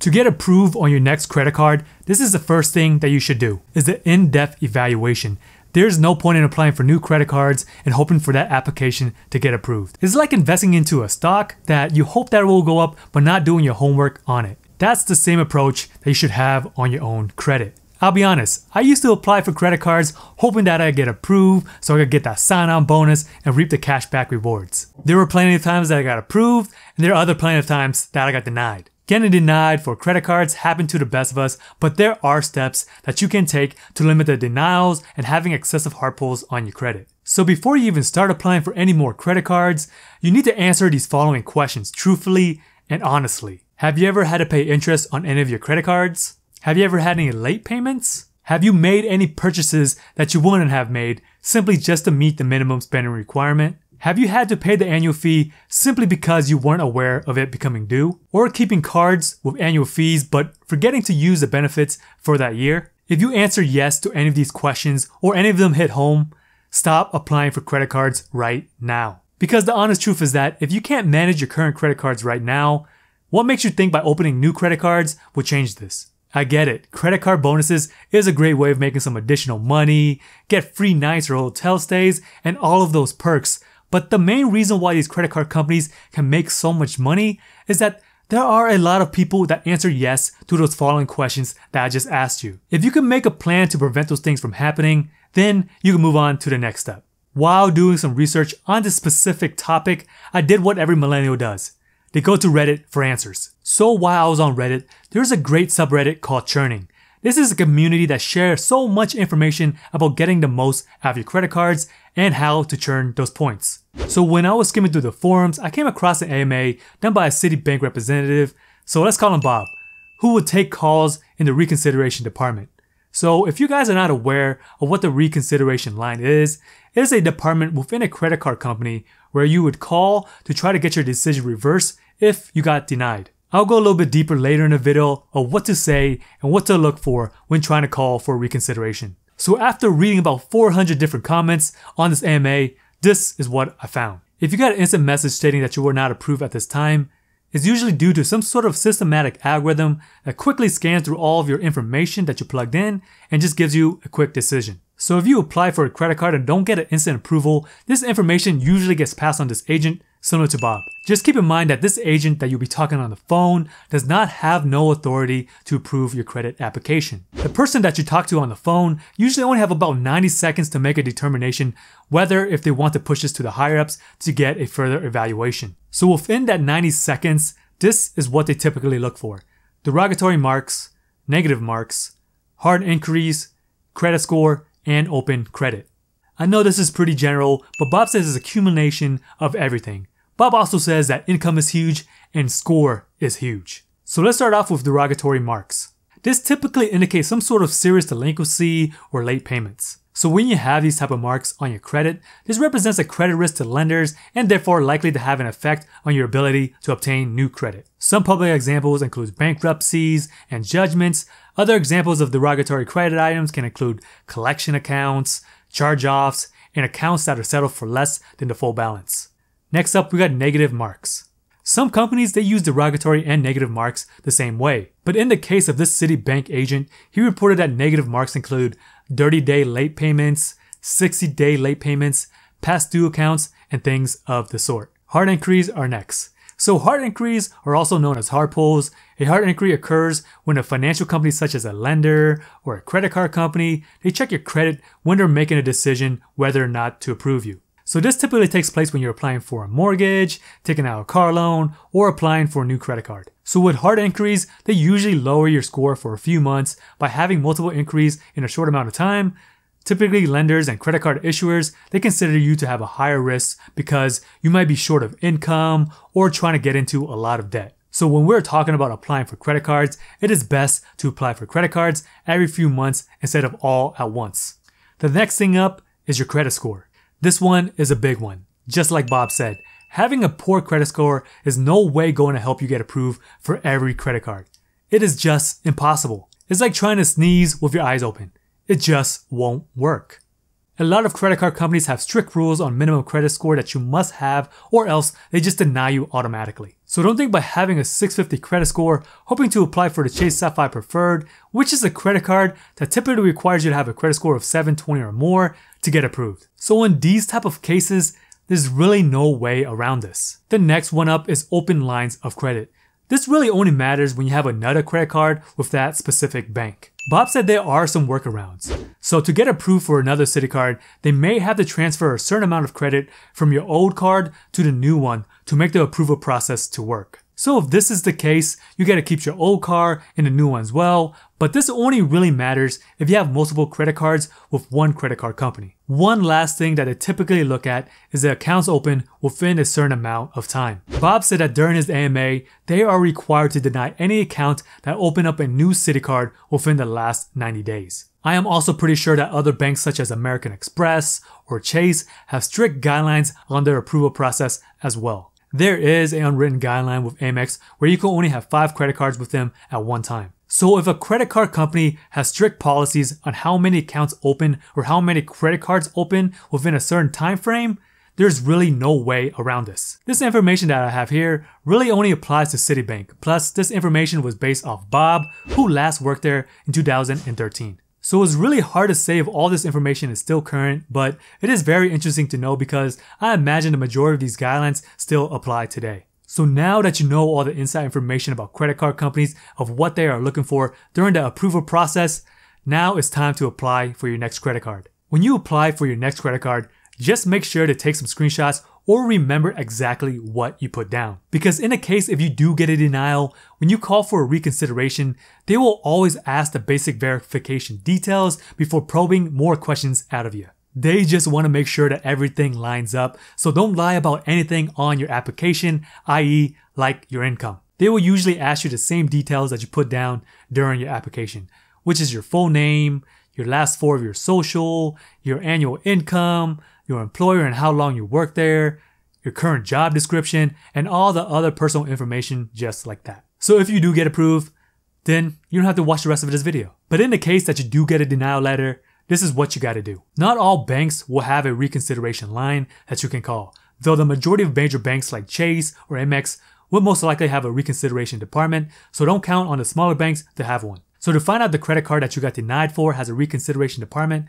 To get approved on your next credit card, this is the first thing that you should do, is the in-depth evaluation. There's no point in applying for new credit cards and hoping for that application to get approved. It's like investing into a stock that you hope that will go up but not doing your homework on it. That's the same approach that you should have on your own credit. I'll be honest, I used to apply for credit cards hoping that I'd get approved so I could get that sign on bonus and reap the cashback rewards. There were plenty of times that I got approved, and there are other plenty of times that I got denied. Getting denied for credit cards happen to the best of us, but there are steps that you can take to limit the denials and having excessive hard pulls on your credit. So before you even start applying for any more credit cards, you need to answer these following questions truthfully and honestly. Have you ever had to pay interest on any of your credit cards? Have you ever had any late payments? Have you made any purchases that you wouldn't have made simply just to meet the minimum spending requirement? Have you had to pay the annual fee simply because you weren't aware of it becoming due? Or keeping cards with annual fees but forgetting to use the benefits for that year? If you answer yes to any of these questions or any of them hit home, stop applying for credit cards right now. Because the honest truth is that if you can't manage your current credit cards right now, what makes you think by opening new credit cards will change this? I get it. Credit card bonuses is a great way of making some additional money, get free nights or hotel stays, and all of those perks. But the main reason why these credit card companies can make so much money is that there are a lot of people that answer yes to those following questions that I just asked you. If you can make a plan to prevent those things from happening, then you can move on to the next step. While doing some research on this specific topic, I did what every millennial does. They go to Reddit for answers. So while I was on Reddit, there's a great subreddit called Churning. This is a community that shares so much information about getting the most out of your credit cards and how to churn those points. So when I was skimming through the forums, I came across an AMA done by a Citibank representative, so let's call him Bob, who would take calls in the reconsideration department. So if you guys are not aware of what the reconsideration line is, it is a department within a credit card company where you would call to try to get your decision reversed if you got denied. I'll go a little bit deeper later in the video of what to say and what to look for when trying to call for reconsideration. So after reading about 400 different comments on this AMA, this is what I found. If you got an instant message stating that you were not approved at this time, it's usually due to some sort of systematic algorithm that quickly scans through all of your information that you plugged in and just gives you a quick decision. So if you apply for a credit card and don't get an instant approval, this information usually gets passed on to this agent similar to Bob. Just keep in mind that this agent that you'll be talking on the phone does not have no authority to approve your credit application. The person that you talk to on the phone usually only have about 90 seconds to make a determination whether if they want to push this to the higher ups to get a further evaluation. So within that 90 seconds, this is what they typically look for. Derogatory marks, negative marks, hard inquiries, credit score, and open credit. I know this is pretty general, but Bob says it's accumulation of everything. Bob also says that income is huge and score is huge. So let's start off with derogatory marks. This typically indicates some sort of serious delinquency or late payments. So when you have these type of marks on your credit, this represents a credit risk to lenders and therefore likely to have an effect on your ability to obtain new credit. Some public examples include bankruptcies and judgments. Other examples of derogatory credit items can include collection accounts, charge-offs, and accounts that are settled for less than the full balance. Next up, we got negative marks. Some companies, they use derogatory and negative marks the same way. But in the case of this Citibank agent, he reported that negative marks include 30 day late payments, 60 day late payments, past due accounts, and things of the sort. Hard inquiries are next. So hard inquiries are also known as hard pulls. A hard inquiry occurs when a financial company such as a lender or a credit card company, they check your credit when they're making a decision whether or not to approve you. So this typically takes place when you're applying for a mortgage, taking out a car loan, or applying for a new credit card. So with hard inquiries, they usually lower your score for a few months by having multiple inquiries in a short amount of time, Typically, lenders and credit card issuers, they consider you to have a higher risk because you might be short of income or trying to get into a lot of debt. So when we're talking about applying for credit cards, it is best to apply for credit cards every few months instead of all at once. The next thing up is your credit score. This one is a big one. Just like Bob said, having a poor credit score is no way going to help you get approved for every credit card. It is just impossible. It's like trying to sneeze with your eyes open. It just won't work. A lot of credit card companies have strict rules on minimum credit score that you must have or else they just deny you automatically. So don't think by having a 650 credit score, hoping to apply for the Chase Sapphire Preferred, which is a credit card that typically requires you to have a credit score of 720 or more to get approved. So in these type of cases, there's really no way around this. The next one up is open lines of credit. This really only matters when you have another credit card with that specific bank. Bob said there are some workarounds. So to get approved for another Citi card, they may have to transfer a certain amount of credit from your old card to the new one to make the approval process to work. So if this is the case, you gotta keep your old car and the new one as well, but this only really matters if you have multiple credit cards with one credit card company. One last thing that they typically look at is the accounts open within a certain amount of time. Bob said that during his AMA, they are required to deny any account that opened up a new Citi card within the last 90 days. I am also pretty sure that other banks such as American Express or Chase have strict guidelines on their approval process as well. There is an unwritten guideline with Amex where you can only have five credit cards with them at one time. So if a credit card company has strict policies on how many accounts open or how many credit cards open within a certain time frame, there's really no way around this. This information that I have here really only applies to Citibank. Plus, this information was based off Bob, who last worked there in 2013. So it's really hard to say if all this information is still current, but it is very interesting to know because I imagine the majority of these guidelines still apply today. So now that you know all the inside information about credit card companies of what they are looking for during the approval process, now it's time to apply for your next credit card. When you apply for your next credit card, just make sure to take some screenshots or remember exactly what you put down. Because in a case if you do get a denial, when you call for a reconsideration, they will always ask the basic verification details before probing more questions out of you. They just want to make sure that everything lines up, so don't lie about anything on your application, i.e. like your income. They will usually ask you the same details that you put down during your application, which is your full name, your last four of your social, your annual income, your employer and how long you work there, your current job description, and all the other personal information just like that. So if you do get approved, then you don't have to watch the rest of this video. But in the case that you do get a denial letter, this is what you gotta do. Not all banks will have a reconsideration line that you can call, though the majority of major banks like Chase or Amex will most likely have a reconsideration department, so don't count on the smaller banks to have one. So to find out the credit card that you got denied for has a reconsideration department,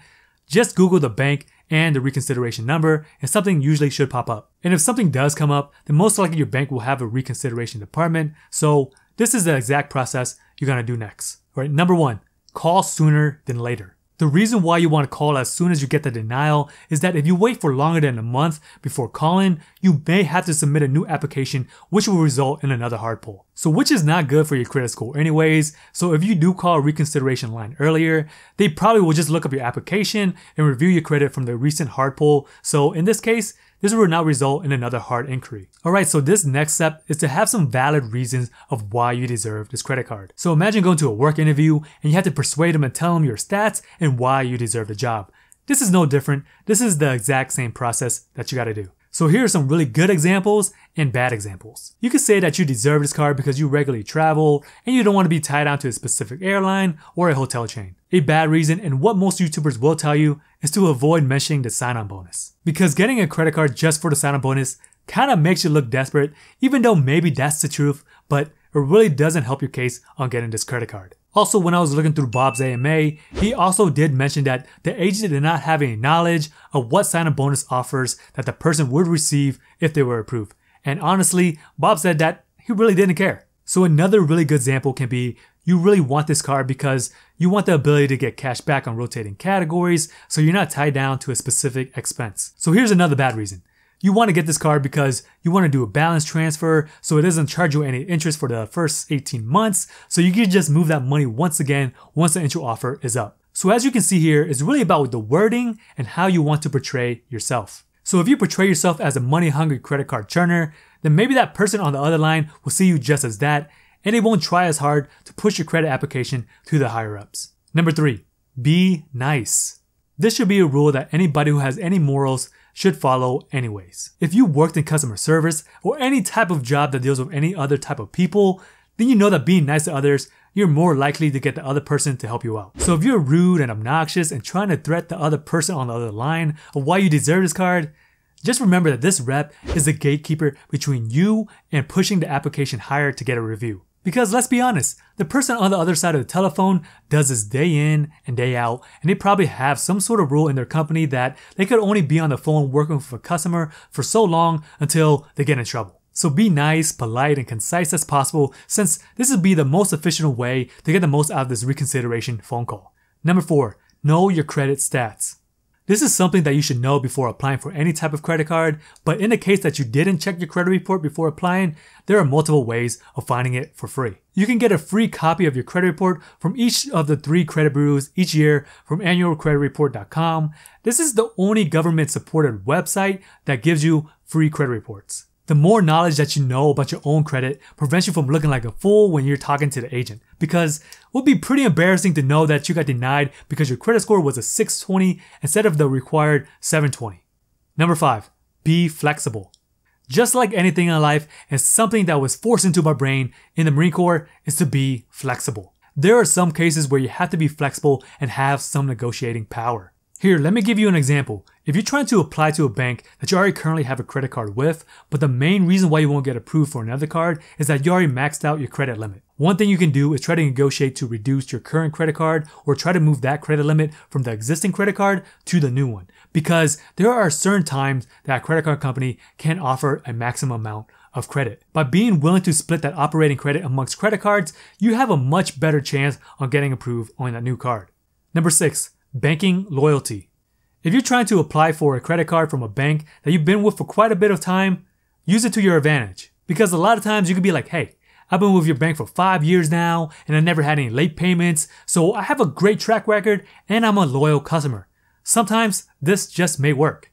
just Google the bank and the reconsideration number, and something usually should pop up. And if something does come up, then most likely your bank will have a reconsideration department. So this is the exact process you're gonna do next. All right, number one, call sooner than later. The reason why you want to call as soon as you get the denial is that if you wait for longer than a month before calling, you may have to submit a new application which will result in another hard pull. So which is not good for your credit score anyways. So if you do call a reconsideration line earlier, they probably will just look up your application and review your credit from the recent hard pull. So in this case, this will not result in another hard inquiry. Alright, so this next step is to have some valid reasons of why you deserve this credit card. So imagine going to a work interview and you have to persuade them and tell them your stats and why you deserve the job. This is no different. This is the exact same process that you gotta do. So here are some really good examples and bad examples. You could say that you deserve this card because you regularly travel and you don't want to be tied down to a specific airline or a hotel chain. A bad reason and what most YouTubers will tell you is to avoid mentioning the sign-on bonus. Because getting a credit card just for the sign-on bonus kind of makes you look desperate even though maybe that's the truth, but it really doesn't help your case on getting this credit card. Also, when I was looking through Bob's AMA, he also did mention that the agent did not have any knowledge of what sign-on bonus offers that the person would receive if they were approved. And honestly, Bob said that he really didn't care. So another really good example can be you really want this card because you want the ability to get cash back on rotating categories so you're not tied down to a specific expense. So here's another bad reason. You want to get this card because you want to do a balance transfer so it doesn't charge you any interest for the first 18 months. So you can just move that money once again once the intro offer is up. So as you can see here, it's really about the wording and how you want to portray yourself. So if you portray yourself as a money hungry credit card churner, then maybe that person on the other line will see you just as that and they won't try as hard to push your credit application to the higher ups. Number three, be nice. This should be a rule that anybody who has any morals should follow anyways. If you worked in customer service or any type of job that deals with any other type of people, then you know that being nice to others you're more likely to get the other person to help you out. So if you're rude and obnoxious and trying to threat the other person on the other line of why you deserve this card, just remember that this rep is the gatekeeper between you and pushing the application higher to get a review. Because let's be honest, the person on the other side of the telephone does this day in and day out, and they probably have some sort of rule in their company that they could only be on the phone working with a customer for so long until they get in trouble. So be nice, polite, and concise as possible since this would be the most efficient way to get the most out of this reconsideration phone call. Number 4. Know your credit stats. This is something that you should know before applying for any type of credit card, but in the case that you didn't check your credit report before applying, there are multiple ways of finding it for free. You can get a free copy of your credit report from each of the three credit bureaus each year from annualcreditreport.com. This is the only government supported website that gives you free credit reports. The more knowledge that you know about your own credit prevents you from looking like a fool when you're talking to the agent. Because it would be pretty embarrassing to know that you got denied because your credit score was a 620 instead of the required 720. Number 5. Be flexible. Just like anything in life, and something that was forced into my brain in the Marine Corps is to be flexible. There are some cases where you have to be flexible and have some negotiating power. Here, let me give you an example. If you're trying to apply to a bank that you already currently have a credit card with, but the main reason why you won't get approved for another card is that you already maxed out your credit limit. One thing you can do is try to negotiate to reduce your current credit card or try to move that credit limit from the existing credit card to the new one. Because there are certain times that a credit card company can offer a maximum amount of credit. By being willing to split that operating credit amongst credit cards, you have a much better chance on getting approved on that new card. Number six, Banking loyalty. If you're trying to apply for a credit card from a bank that you've been with for quite a bit of time, use it to your advantage. Because a lot of times you could be like, hey, I've been with your bank for five years now and I never had any late payments, so I have a great track record and I'm a loyal customer. Sometimes this just may work.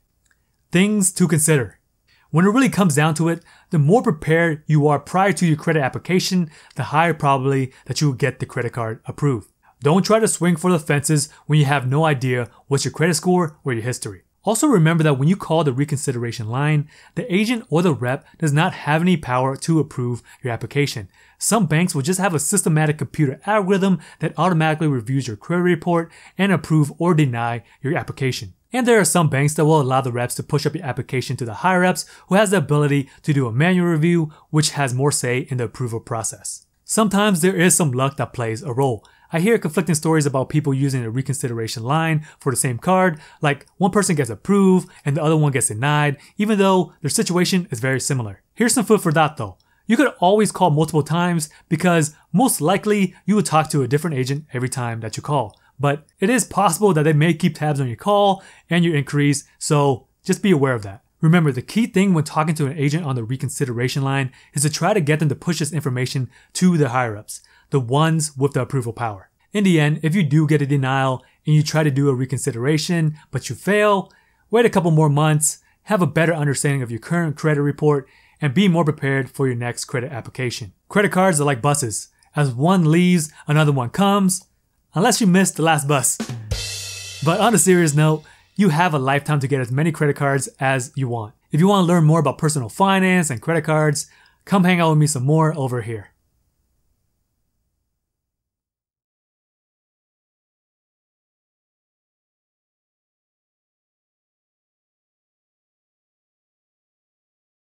Things to consider. When it really comes down to it, the more prepared you are prior to your credit application, the higher probability that you will get the credit card approved. Don't try to swing for the fences when you have no idea what's your credit score or your history. Also remember that when you call the reconsideration line, the agent or the rep does not have any power to approve your application. Some banks will just have a systematic computer algorithm that automatically reviews your credit report and approve or deny your application. And there are some banks that will allow the reps to push up your application to the higher reps who has the ability to do a manual review, which has more say in the approval process. Sometimes there is some luck that plays a role. I hear conflicting stories about people using a reconsideration line for the same card, like one person gets approved and the other one gets denied, even though their situation is very similar. Here's some food for thought though. You could always call multiple times because most likely you would talk to a different agent every time that you call. But it is possible that they may keep tabs on your call and your inquiries, so just be aware of that. Remember, the key thing when talking to an agent on the reconsideration line is to try to get them to push this information to the higher ups the ones with the approval power. In the end, if you do get a denial and you try to do a reconsideration, but you fail, wait a couple more months, have a better understanding of your current credit report, and be more prepared for your next credit application. Credit cards are like buses. As one leaves, another one comes, unless you missed the last bus. But on a serious note, you have a lifetime to get as many credit cards as you want. If you want to learn more about personal finance and credit cards, come hang out with me some more over here.